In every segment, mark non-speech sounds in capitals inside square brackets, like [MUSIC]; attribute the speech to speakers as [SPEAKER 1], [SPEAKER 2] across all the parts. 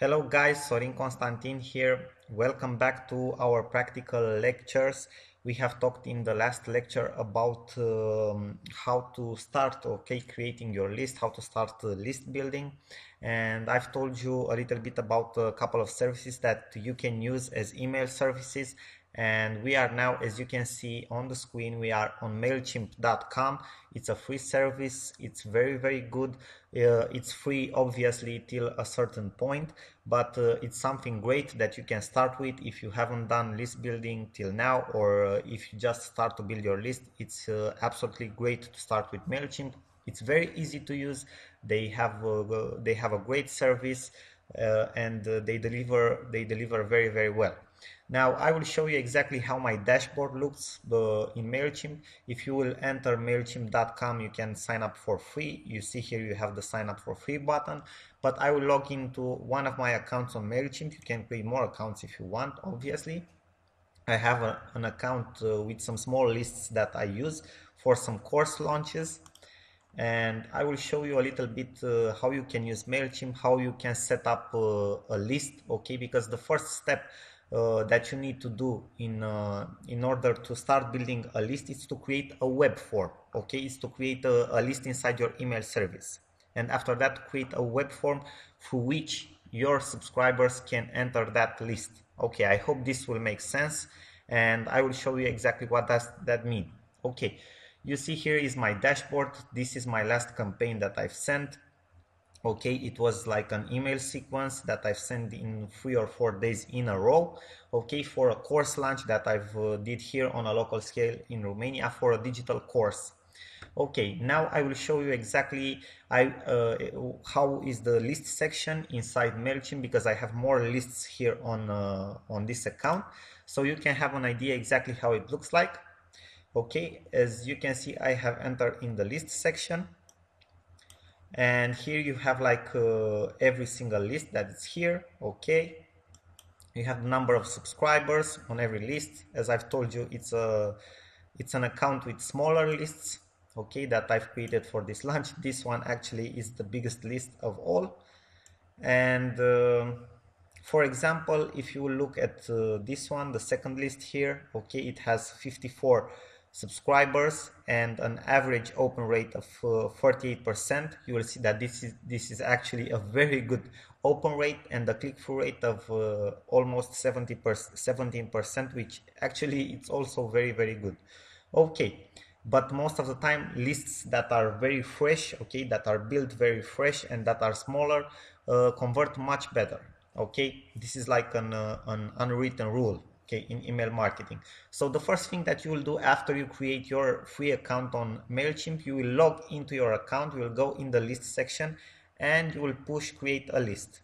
[SPEAKER 1] Hello guys, Sorin Constantin here. Welcome back to our practical lectures. We have talked in the last lecture about um, how to start, okay, creating your list, how to start uh, list building. And I've told you a little bit about a couple of services that you can use as email services and we are now as you can see on the screen we are on mailchimp.com it's a free service. It's very very good. Uh, it's free obviously till a certain point but uh, it's something great that you can start with if you haven't done list building till now or uh, if you just start to build your list it's uh, absolutely great to start with mailchimp. It's very easy to use. They have uh, they have a great service and they deliver they deliver very very well now I will show you exactly how my dashboard looks in MailChimp. If you will enter MailChimp.com, you can sign up for free. You see here you have the sign up for free button, but I will log into one of my accounts on MailChimp. You can create more accounts if you want, obviously. I have a, an account uh, with some small lists that I use for some course launches and I will show you a little bit uh, how you can use MailChimp, how you can set up uh, a list, okay, because the first step uh, that you need to do in uh, in order to start building a list is to create a web form okay? Is to create a, a, list inside your email service. And after that create a web form through which your subscribers can enter that list okay? I hope this will make sense and i will show you exactly what does that mean okay you see here is my dashboard. This is my last campaign that i've sent. Okay it was like an email sequence that I've sent in three or four days in a row okay for a course launch that I've uh, did here on a local scale in Romania for a digital course. Okay now I will show you exactly I uh, how is the list section inside MailChimp because I have more lists here on uh, on this account. So you can have an idea exactly how it looks like okay as you can see I have entered in the list section. And here you have like uh, every single list that is here. Okay. You have the number of subscribers on every list. As I've told you it's a it's an account with smaller lists okay that I've created for this launch [LAUGHS] this one actually is the biggest list of all. And uh, for example if you look at uh, this one the second list here okay it has 54 subscribers and an average open rate of 48%, uh, you will see that this is this is actually a very good open rate and a click-through rate of uh, almost 70 17%, which actually it's also very very good. Okay, but most of the time lists that are very fresh, okay, that are built very fresh and that are smaller uh, convert much better. Okay, this is like an uh, an unwritten rule okay in email marketing. So the first thing that you will do after you create your free account on mailchimp you will log into your account you will go in the list section and you will push create a list.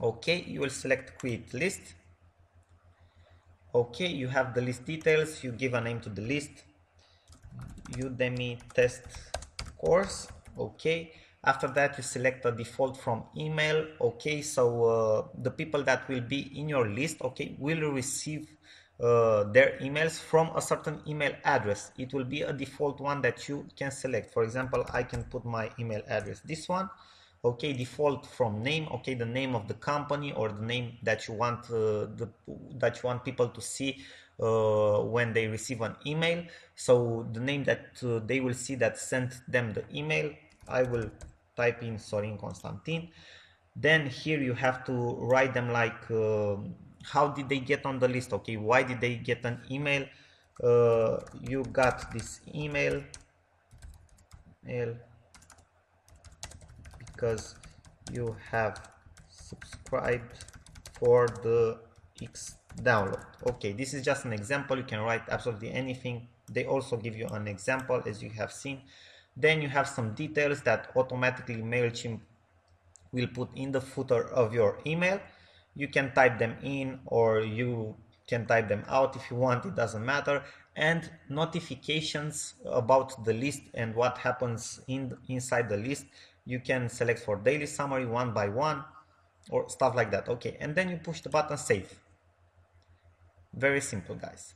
[SPEAKER 1] Okay you will select create list. Okay you have the list details you give a name to the list. Udemy test course. Okay after that you select a default from email okay? So uh, the people that will be in your list okay will receive uh, their emails from a certain email address. It will be a default one that you can select. For example I can put my email address this one okay? Default from name okay? The name of the company or the name that you want uh, the, that you want people to see uh, when they receive an email. So the name that uh, they will see that sent them the email I will type in Sorin Constantin. Then here you have to write them like uh, how did they get on the list? Okay, why did they get an email? Uh, you got this email, email because you have subscribed for the X download. Okay, this is just an example. You can write absolutely anything. They also give you an example as you have seen. Then you have some details that automatically MailChimp will put in the footer of your email. You can type them in or you can type them out if you want, it doesn't matter. And notifications about the list and what happens in inside the list, you can select for daily summary one by one or stuff like that. Okay, and then you push the button save. Very simple, guys.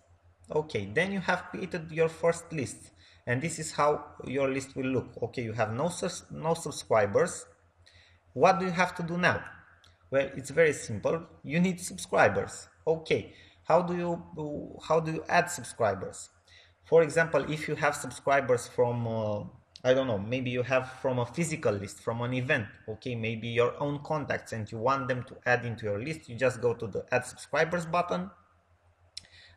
[SPEAKER 1] Okay, then you have created your first list and this is how your list will look. Okay you have no no subscribers. What do you have to do now? Well it's very simple. You need subscribers. Okay how do you how do you add subscribers? For example if you have subscribers from uh, I don't know, maybe you have from a physical list, from an event, okay, maybe your own contacts and you want them to add into your list, you just go to the add subscribers button,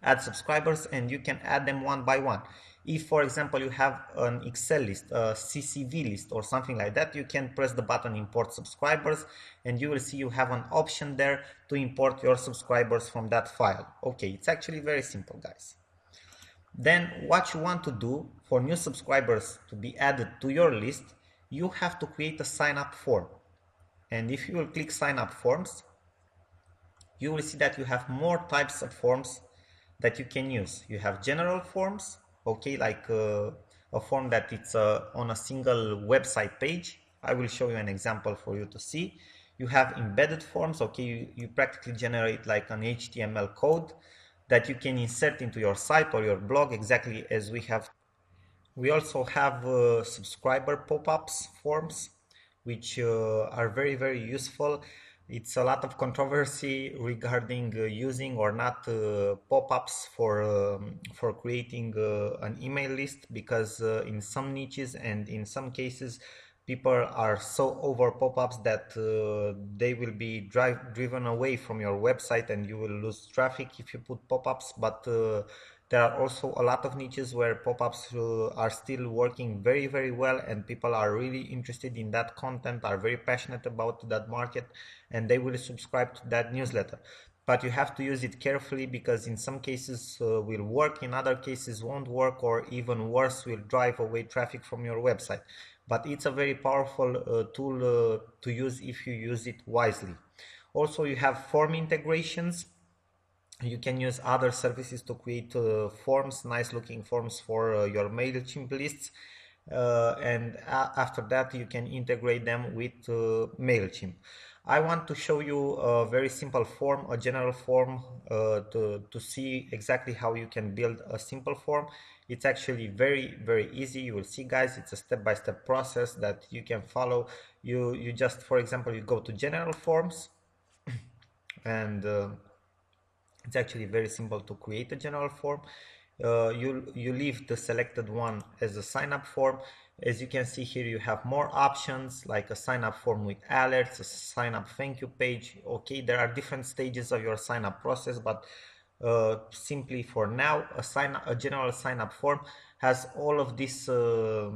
[SPEAKER 1] add subscribers and you can add them one by one. If, for example, you have an Excel list, a CSV list or something like that, you can press the button import subscribers and you will see you have an option there to import your subscribers from that file. Okay, it's actually very simple, guys. Then what you want to do for new subscribers to be added to your list, you have to create a sign up form. And if you will click sign up forms, you will see that you have more types of forms that you can use. You have general forms, okay, like uh, a form that it's uh, on a single website page. I will show you an example for you to see. You have embedded forms, okay, you, you practically generate like an HTML code that you can insert into your site or your blog exactly as we have. We also have uh, subscriber pop-ups forms which uh, are very very useful. It's a lot of controversy regarding uh, using or not uh, pop-ups for um, for creating uh, an email list because uh, in some niches and in some cases people are so over pop-ups that uh, they will be drive, driven away from your website and you will lose traffic if you put pop-ups. But uh, there are also a lot of niches where pop-ups uh, are still working very very well and people are really interested in that content are very passionate about that market and they will subscribe to that newsletter. But you have to use it carefully because in some cases uh, will work in other cases won't work or even worse will drive away traffic from your website but it's a very powerful uh, tool uh, to use if you use it wisely. Also, you have form integrations. You can use other services to create uh, forms, nice looking forms for uh, your MailChimp lists. Uh, and after that, you can integrate them with uh, MailChimp. I want to show you a very simple form, a general form to, to see exactly how you can build a simple form. It's actually very very easy. You will see guys it's a step-by-step -step process that you can follow. You you just for example you go to general forms [COUGHS] and uh, it's actually very simple to create a general form uh, you you leave the selected one as a sign up form. As you can see here you have more options like a sign up form with alerts a sign up thank you page. Okay there are different stages of your sign up process but uh, simply for now a sign a general sign up form has all of this uh,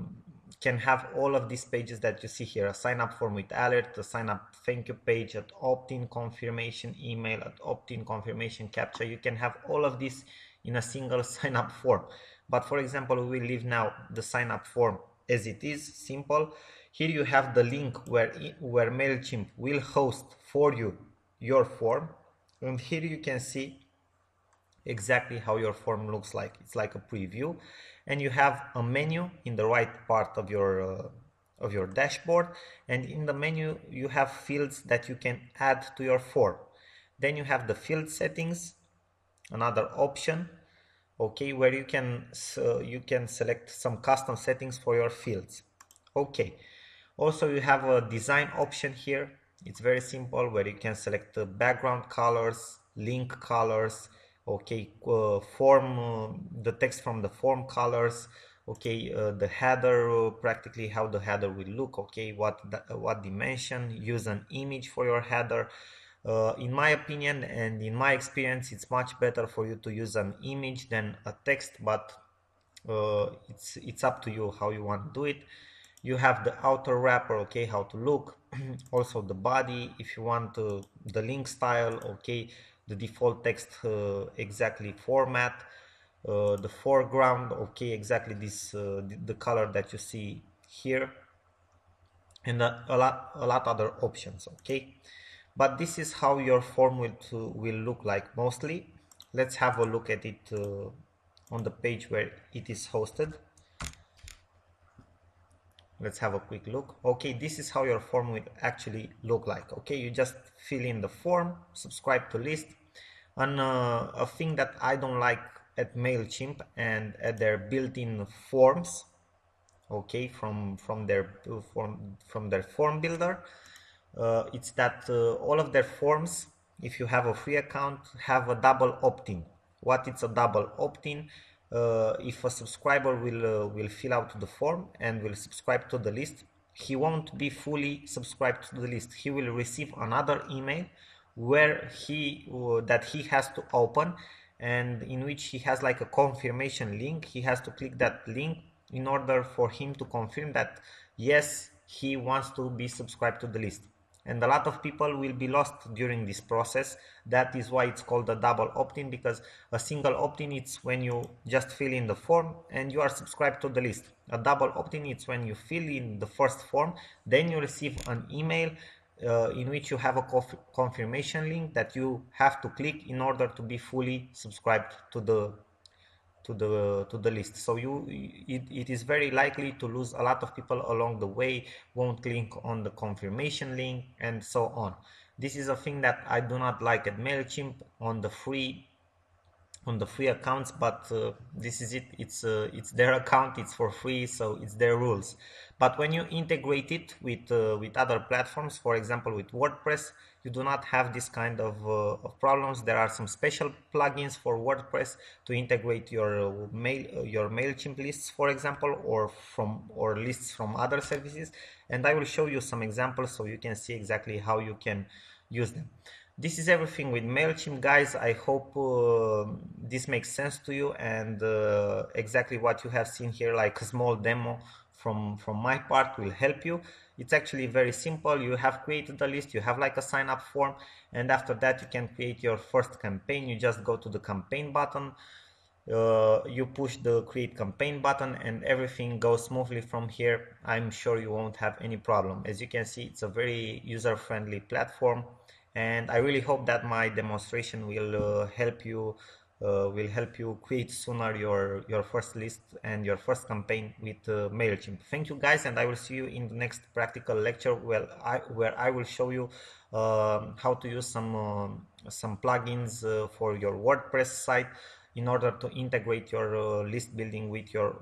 [SPEAKER 1] can have all of these pages that you see here. A sign up form with alert a sign up thank you page at opt-in confirmation email at opt-in confirmation capture. You can have all of this in a single [LAUGHS] sign up form. But for example we leave now the sign up form as it is simple. Here you have the link where where mailchimp will host for you your form. And here you can see exactly how your form looks like. It's like a preview. And you have a menu in the right part of your uh, of your dashboard. And in the menu you have fields that you can add to your form. Then you have the field settings, another option, okay, where you can uh, you can select some custom settings for your fields. Okay. Also you have a design option here. It's very simple where you can select the background colors, link colors, okay uh, form uh, the text from the form colors okay uh, the header uh, practically how the header will look okay what what dimension use an image for your header uh, in my opinion and in my experience it's much better for you to use an image than a text but uh, it's it's up to you how you want to do it. You have the outer wrapper okay how to look [CLEARS THROAT] also the body if you want to the link style okay the default text uh, exactly format uh, the foreground okay exactly this uh, the, color that you see here and a, a lot a lot other options okay but this is how your form will to, will look like. Mostly let's have a look at it uh, on the page where it is hosted. Let's have a quick look. Okay this is how your form will actually look like. Okay you just fill in the form subscribe to list. And uh, a thing that I don't like at Mailchimp and at their built-in forms okay from from their from from their form builder uh, it's that uh, all of their forms, if you have a free account, have a double opt-in. What is a double opt-in? Uh, if a subscriber will uh, will fill out the form and will subscribe to the list, he won't be fully subscribed to the list. He will receive another email where he uh, that he has to open and in which he has like a confirmation link. He has to click that link in order for him to confirm that yes, he wants to be subscribed to the list and a lot of people will be lost during this process. That is why it's called a double opt-in because a single opt-in it's when you just fill in the form and you are subscribed to the list. A double opt-in it's when you fill in the first form then you receive an email uh, in which you have a conf confirmation link that you have to click in order to be fully subscribed to the to the to the list. So you it, it is very likely to lose a lot of people along the way won't click on the confirmation link and so on. This is a thing that i do not like at mailchimp. On the free on the free accounts but uh, this is it. It's uh, it's their account it's for free so it's their rules. But when you integrate it with uh, with other platforms for example with wordpress you do not have this kind of, uh, of problems. There are some special plugins for wordpress to integrate your mail uh, your mailchimp lists for example or from or lists from other services. And i will show you some examples so you can see exactly how you can use them this is everything with MailChimp guys. I hope uh, this makes sense to you and uh, exactly what you have seen here like a small demo from, from my part will help you. It's actually very simple. You have created a list, you have like a sign up form and after that you can create your first campaign. You just go to the campaign button, uh, you push the create campaign button and everything goes smoothly from here. I'm sure you won't have any problem. As you can see, it's a very user-friendly platform and I really hope that my demonstration will uh, help you uh, will help you create sooner your your first list and your first campaign with uh, MailChimp. Thank you guys and I will see you in the next practical lecture where I, where I will show you um, how to use some um, some plugins for your WordPress site in order to integrate your uh, list building with your